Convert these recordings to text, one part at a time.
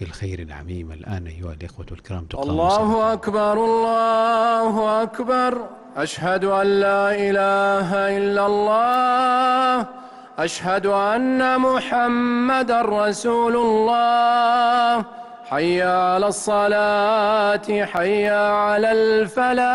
بالخير العميم الآن أيها الإخوة الكرام تقام الله أكبر الله أكبر. أشهد أن لا إله إلا الله. أشهد أن محمد رسول الله. حي على الصلاة حي على الفلاح.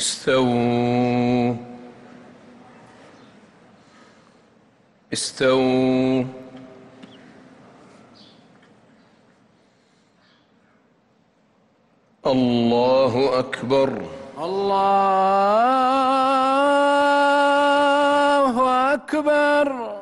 استووا. استووا. الله أكبر. الله أكبر.